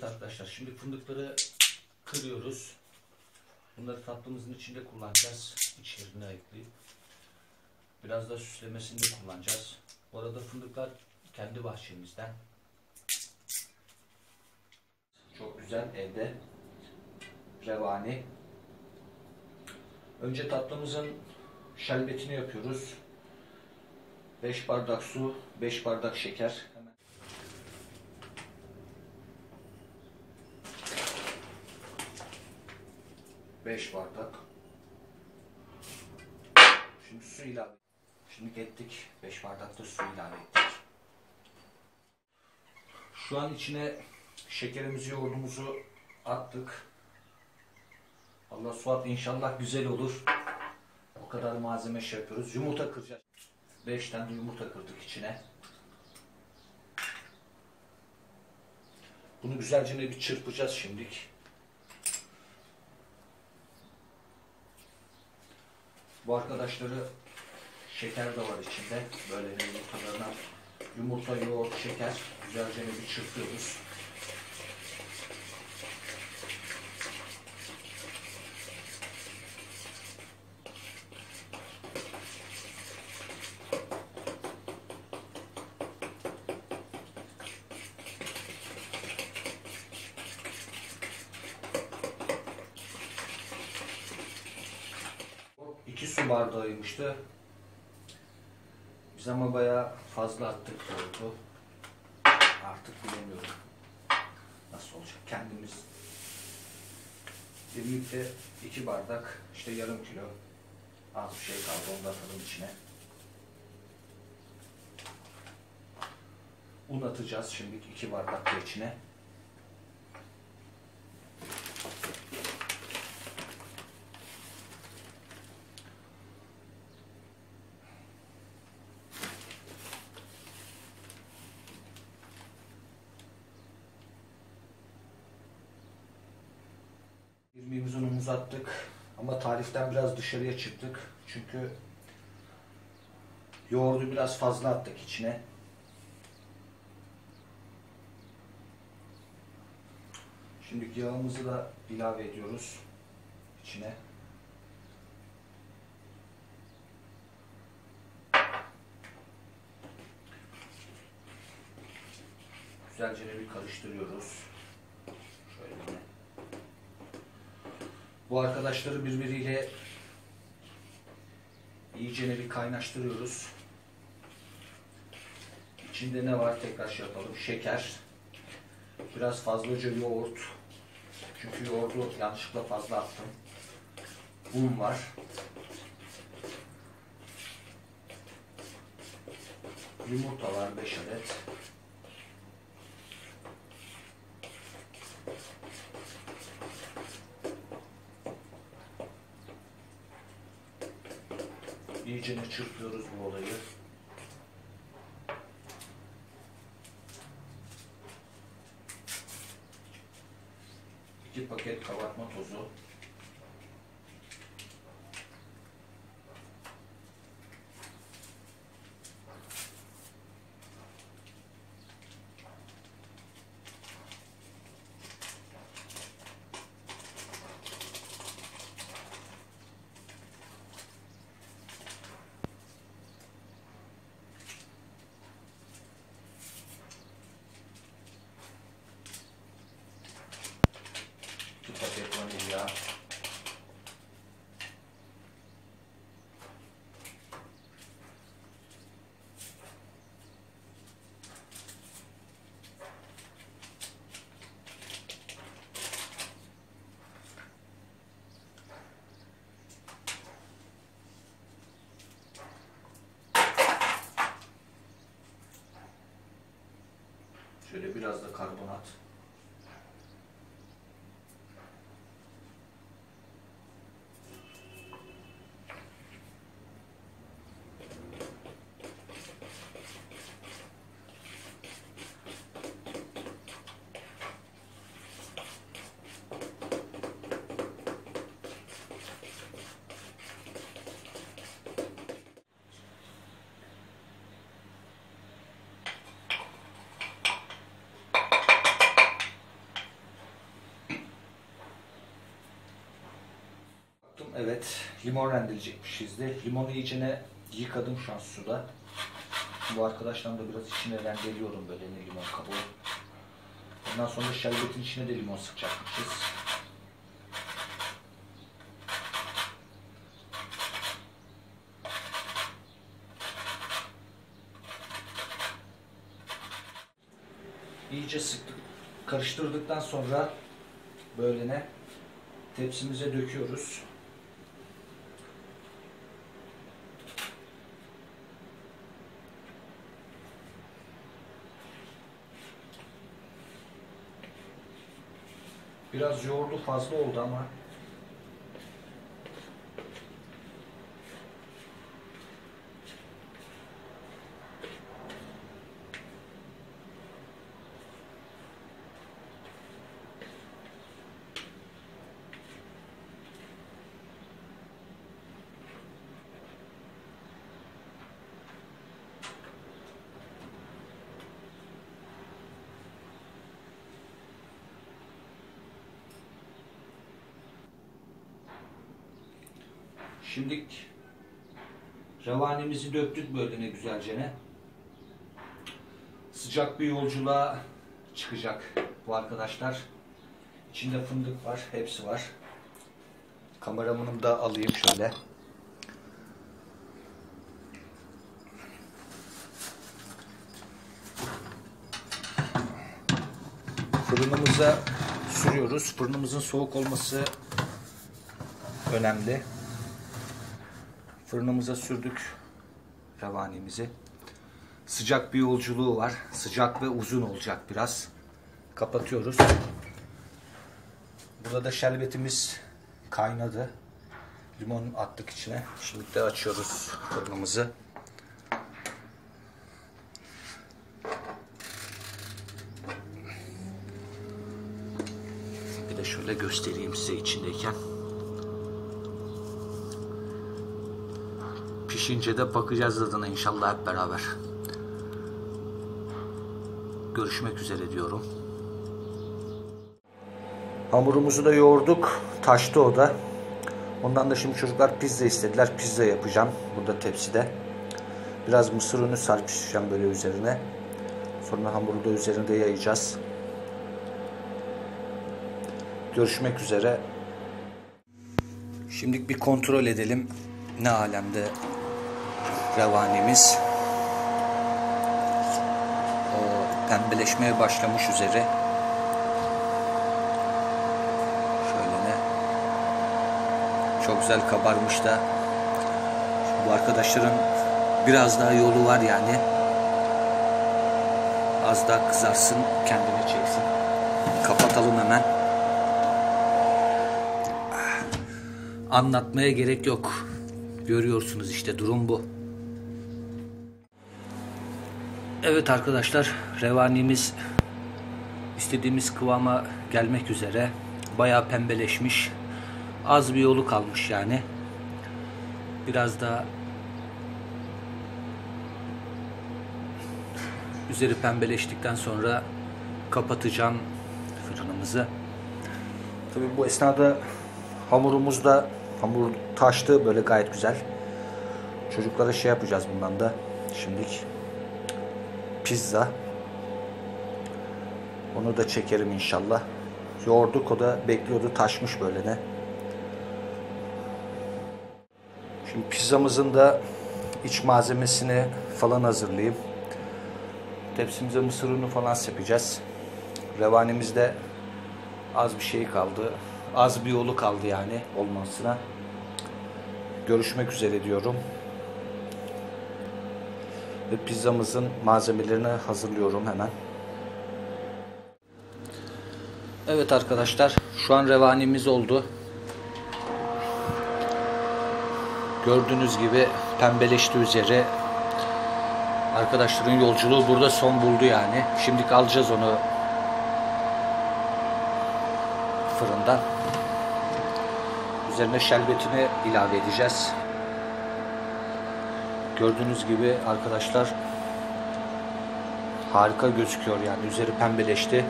Evet arkadaşlar şimdi fındıkları kırıyoruz. Bunları tatlımızın içinde kullanacağız. İçlerine ekleyip. Biraz da süslemesinde kullanacağız. Bu arada fındıklar kendi bahçemizden. Çok güzel evde revani. Önce tatlımızın şerbetini yapıyoruz. 5 bardak su, 5 bardak şeker. Hemen 5 bardak. Şimdi su ilave. Şimdi ettik. 5 bardak da su ilave ettik. Şu an içine şekerimizi, yoğurdumuzu attık. Allah Suat inşallah güzel olur. O kadar malzeme şey yapıyoruz. Yumurta kıracağız. 5 tane yumurta kırdık içine. Bunu güzelce bir çırpacağız şimdilik. Bu arkadaşları şeker de var içinde. Böyle yumurtalarına yumurta, yoğurt, şeker güzelce bir çırpıyoruz. İki su bardağıymıştı. Biz ama bayağı fazla attık yoğurdu. Artık bilemiyorum. Nasıl olacak kendimiz. Birlikte iki bardak işte yarım kilo az bir şey kaldı onu da atalım içine. Un atacağız şimdi iki bardak da içine. İrmiğimizi unumuzu attık. Ama tariften biraz dışarıya çıktık. Çünkü yoğurdu biraz fazla attık içine. Şimdi yağımızı da ilave ediyoruz içine. Güzelce bir karıştırıyoruz. Şöyle bir bu arkadaşları birbiriyle iyice bir kaynaştırıyoruz. İçinde ne var tekrar şey yapalım. Şeker, biraz fazlaca yoğurt. Çünkü yoğurdu yanlışlıkla fazla attım. Un var. Yumurta var 5 adet. İyicene çırpıyoruz bu olayı. İki paket kabartma tozu. iki paket vanilya. Şöyle biraz da karbonat. Evet, limon rendeleyecekmişiz de. Limonu iyicene yıkadım şu an suda. Bu arkadaşlarım da biraz içine rendeliyorum böyle ne limon kabuğu. Ondan sonra şerbetin içine de limon sıkacakmışız. İyice sıktık, karıştırdıktan sonra böyle ne tepsimize döküyoruz. Biraz yoğurdu fazla oldu ama Şimdi revanemizi döktük böyle ne güzelce ne. Sıcak bir yolculuğa çıkacak bu arkadaşlar. İçinde fındık var, hepsi var. Kameramını da alayım şöyle. Fırınımıza sürüyoruz. Fırınımızın soğuk olması önemli. Fırınımıza sürdük revanimizi. Sıcak bir yolculuğu var. Sıcak ve uzun olacak biraz. Kapatıyoruz. Burada da şerbetimiz kaynadı. Limon attık içine. Şimdi de açıyoruz fırınımızı. Bir de şöyle göstereyim size içindeyken. Pişince de bakacağız tadına inşallah hep beraber. Görüşmek üzere diyorum. Hamurumuzu da yoğurduk. Taştı o da. Ondan da şimdi çocuklar pizza istediler. Pizza yapacağım burada tepside. Biraz mısır unu serpiştireceğim böyle üzerine. Sonra hamuru da üzerinde yayacağız. Görüşmek üzere. Şimdi bir kontrol edelim ne alemde revanimiz. O pembeleşmeye başlamış üzeri. Şöyle ne? Çok güzel kabarmış da. Bu arkadaşların biraz daha yolu var yani. Az daha kızarsın, kendini çeksin. Kapatalım hemen. Anlatmaya gerek yok. Görüyorsunuz işte durum bu. Evet arkadaşlar revanimiz istediğimiz kıvama gelmek üzere. Bayağı pembeleşmiş. Az bir yolu kalmış yani. Biraz da üzeri pembeleştikten sonra kapatacağım fırınımızı. Tabii bu esnada hamurumuz da hamur taştı böyle gayet güzel. Çocuklara şey yapacağız bundan da. Şimdilik pizza. Onu da çekerim inşallah. Yoğurduk o da bekliyordu taşmış böyle ne. Şimdi pizzamızın da iç malzemesini falan hazırlayayım. Tepsimize mısır unu falan sepeceğiz. Revanimizde az bir şey kaldı. Az bir yolu kaldı yani olmasına. Görüşmek üzere diyorum. Pizzamızın malzemelerini hazırlıyorum hemen. Evet arkadaşlar şu an revanimiz oldu. Gördüğünüz gibi pembeleşti üzeri. Arkadaşların yolculuğu burada son buldu yani. Şimdi alacağız onu fırından. Üzerine şerbetini ilave edeceğiz. Gördüğünüz gibi arkadaşlar harika gözüküyor yani üzeri pembeleşti.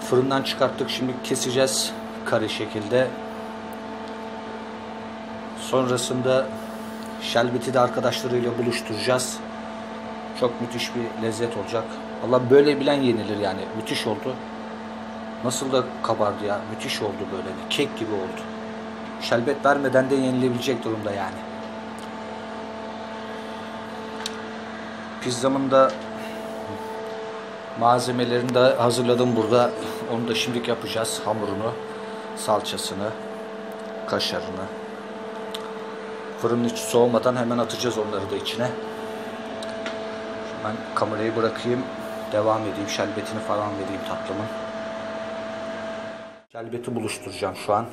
Fırından çıkarttık şimdi keseceğiz. kare şekilde. Sonrasında şerbeti de arkadaşlarıyla buluşturacağız. Çok müthiş bir lezzet olacak. Allah böyle bilen yenilir yani. Müthiş oldu. Nasıl da kabardı ya. Müthiş oldu böyle. Kek gibi oldu. Şerbet vermeden de yenilebilecek durumda yani. Pizzamın da malzemelerini de hazırladım burada. Onu da şimdilik yapacağız. Hamurunu, salçasını, kaşarını. Fırının içi soğumadan hemen atacağız onları da içine. Ben kamerayı bırakayım. Devam edeyim. Şerbetini falan vereyim tatlımın. Şerbeti buluşturacağım şu an.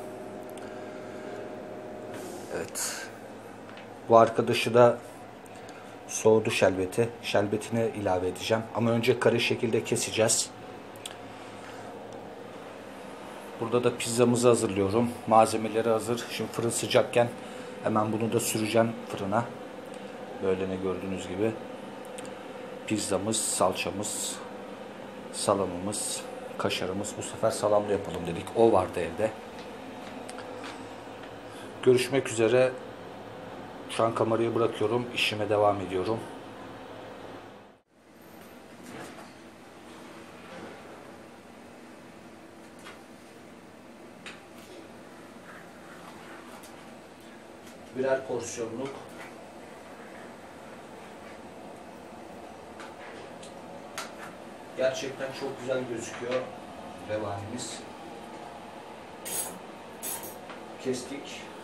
Evet. Bu arkadaşı da soğudu şerbeti. Şerbetini ilave edeceğim. Ama önce kare şekilde keseceğiz. Burada da pizzamızı hazırlıyorum. Malzemeleri hazır. Şimdi fırın sıcakken hemen bunu da süreceğim fırına. Böyle ne gördüğünüz gibi. Pizzamız, salçamız, salamımız, kaşarımız. Bu sefer salamlı yapalım dedik. O vardı evde. Görüşmek üzere. Şu an kamerayı bırakıyorum. İşime devam ediyorum. Birer porsiyonluk Gerçekten çok güzel gözüküyor revanimiz. Kestik.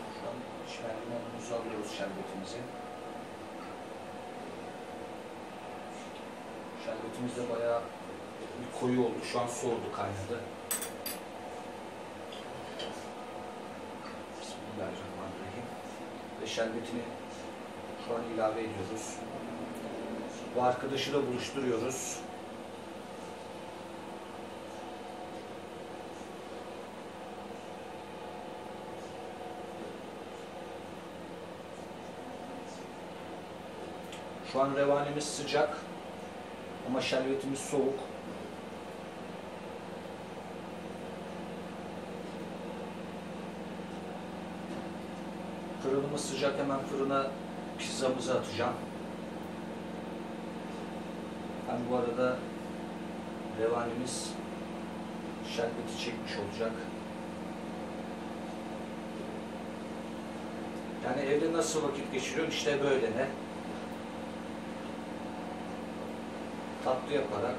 İçine limonumuzu alıyoruz şerbetimizi. Şerbetimiz de bayağı bir koyu oldu. Şu an soğudu kaynadı. Bismillahirrahmanirrahim. Ve şerbetini şu an ilave ediyoruz. Bu arkadaşı da buluşturuyoruz. Şu an revanemiz sıcak ama şerbetimiz soğuk. Fırınımız sıcak hemen fırına pizzamızı atacağım. Hem bu arada revanemiz şerbeti çekmiş olacak. Yani evde nasıl vakit geçiriyor işte böyle ne. Tatlı yaparak.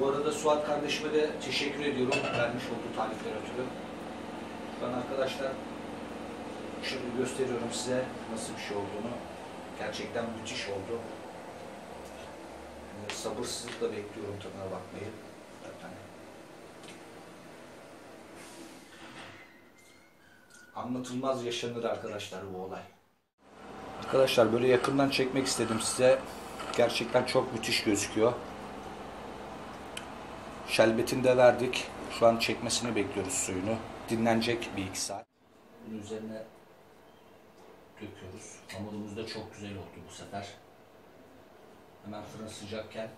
Bu arada Suat kardeşime de teşekkür ediyorum vermiş olduğu tarifler ötürü. An arkadaşlar şöyle gösteriyorum size nasıl bir şey olduğunu. Gerçekten müthiş oldu. Yani sabırsızlıkla bekliyorum tadına bakmayı. Zaten. Anlatılmaz yaşanır arkadaşlar bu olay. Arkadaşlar böyle yakından çekmek istedim size. Gerçekten çok müthiş gözüküyor. Şerbetini de verdik. Şu an çekmesini bekliyoruz suyunu. Dinlenecek bir iki saat. Bunun üzerine döküyoruz. Hamurumuz da çok güzel oldu bu sefer. Hemen fırın sıcakken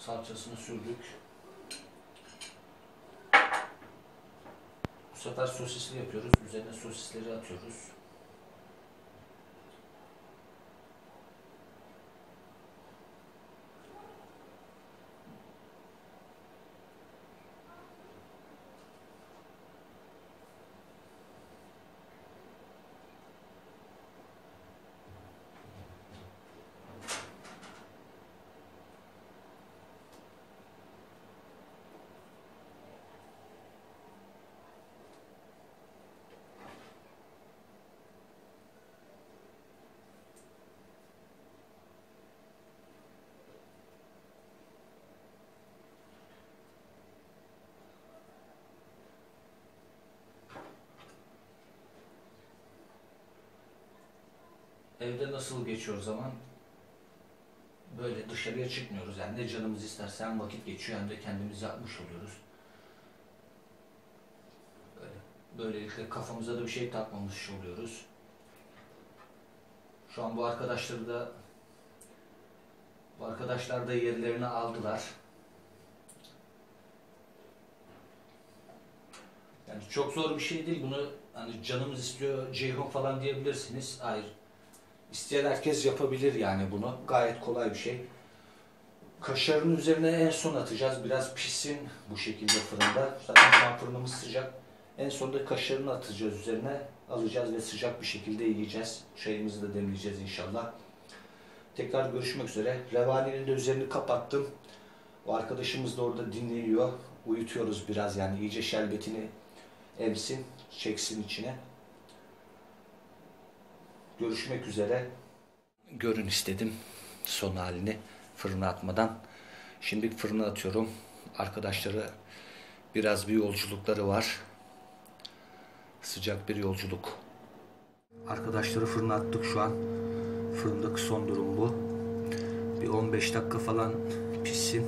salçasını sürdük. Bu sefer sosisli yapıyoruz. Üzerine sosisleri atıyoruz. Evde nasıl geçiyor zaman? Böyle dışarıya çıkmıyoruz. Yani ne canımız isterse hem vakit geçiyor hem de kendimiz yapmış oluyoruz. Böyle, böylelikle kafamıza da bir şey takmamış oluyoruz. Şu an bu arkadaşları da bu arkadaşlar da yerlerini aldılar. Yani çok zor bir şey değil. Bunu hani canımız istiyor Ceyhun falan diyebilirsiniz. Hayır. İsteyen herkes yapabilir yani bunu. Gayet kolay bir şey. Kaşarın üzerine en son atacağız. Biraz pişsin bu şekilde fırında. Zaten şu an fırınımız sıcak. En sonunda kaşarını atacağız üzerine. Alacağız ve sıcak bir şekilde yiyeceğiz. Çayımızı da demleyeceğiz inşallah. Tekrar görüşmek üzere. Revani'nin de üzerini kapattım. O arkadaşımız da orada dinleniyor. Uyutuyoruz biraz yani iyice şerbetini emsin, çeksin içine. Görüşmek üzere. Görün istedim son halini fırına atmadan. Şimdi fırına atıyorum. Arkadaşları biraz bir yolculukları var. Sıcak bir yolculuk. Arkadaşları fırına attık şu an. Fırındaki son durum bu. Bir 15 dakika falan pişsin.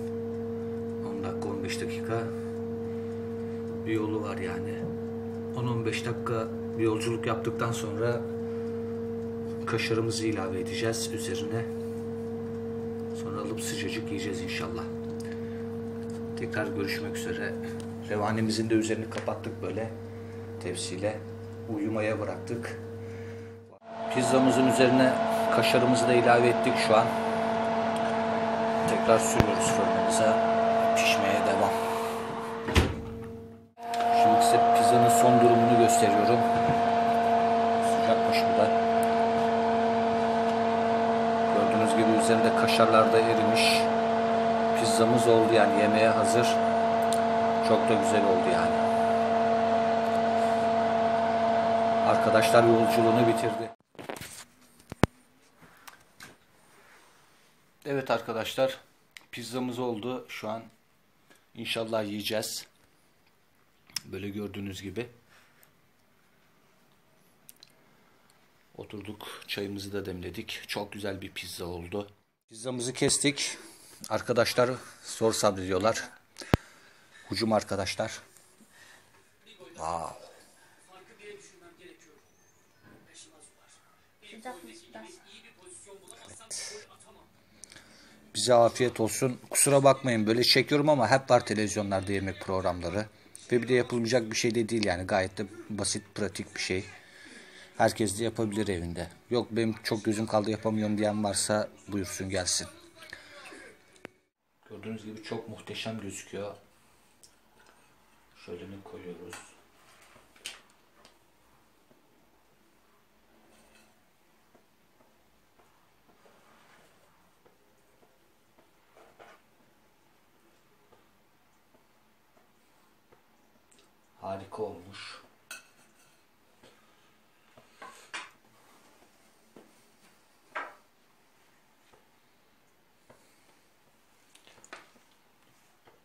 10 dakika 15 dakika bir yolu var yani. 10-15 dakika bir yolculuk yaptıktan sonra kaşarımızı ilave edeceğiz üzerine. Sonra alıp sıcacık yiyeceğiz inşallah. Tekrar görüşmek üzere. Revanemizin de üzerini kapattık böyle tepsiyle. Uyumaya bıraktık. Pizzamızın üzerine kaşarımızı da ilave ettik şu an. Tekrar sürüyoruz fırınımıza. Pişmeye devam. Şimdi size pizzanın son durumunu gösteriyorum. Sıcakmış bu da. Gördüğünüz gibi üzerinde kaşarlar da erimiş. Pizzamız oldu yani yemeğe hazır. Çok da güzel oldu yani. Arkadaşlar yolculuğunu bitirdi. Evet arkadaşlar pizzamız oldu. Şu an inşallah yiyeceğiz. Böyle gördüğünüz gibi. Oturduk çayımızı da demledik. Çok güzel bir pizza oldu. Pizzamızı kestik. Arkadaşlar zor sabrediyorlar. Hucum arkadaşlar. Wow. Biraz? Bize afiyet olsun. Kusura bakmayın böyle çekiyorum ama hep var televizyonlarda yemek programları. Ve bir de yapılmayacak bir şey de değil yani gayet de basit pratik bir şey. Herkes de yapabilir evinde. Yok benim çok gözüm kaldı yapamıyorum diyen varsa buyursun gelsin. Gördüğünüz gibi çok muhteşem gözüküyor. Şöyle mi koyuyoruz? Harika olmuş.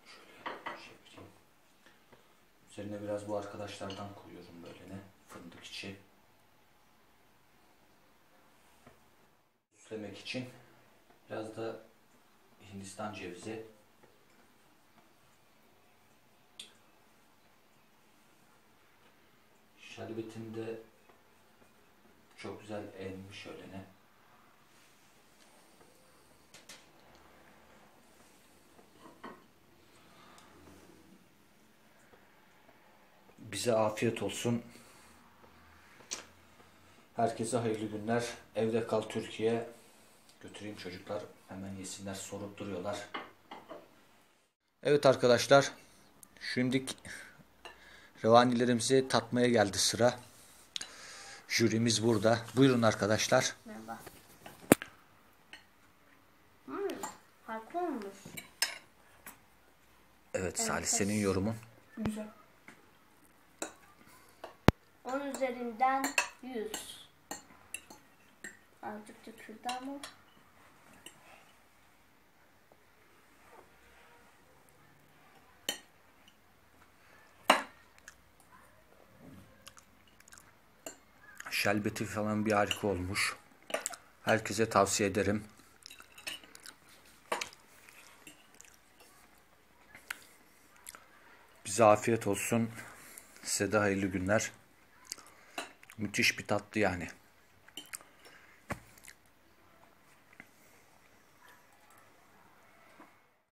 Şöyle şey yapayım. Üzerine biraz bu arkadaşlardan koyuyorum böyle ne? Fındık içi. Süslemek için biraz da Hindistan cevizi. Şerbetinde çok güzel emmiş şöyle ne. Bize afiyet olsun. Herkese hayırlı günler. Evde kal Türkiye. Götüreyim çocuklar. Hemen yesinler sorup duruyorlar. Evet arkadaşlar. Şimdi revanilerimizi tatmaya geldi sıra. Jürimiz burada. Buyurun arkadaşlar. Merhaba. Hmm, olmuş. Evet Salih senin yorumun. Güzel. 10 üzerinden 100. Azıcık tükürdü ama. Şerbeti falan bir harika olmuş. Herkese tavsiye ederim. Bize afiyet olsun. Size de hayırlı günler. Müthiş bir tatlı yani.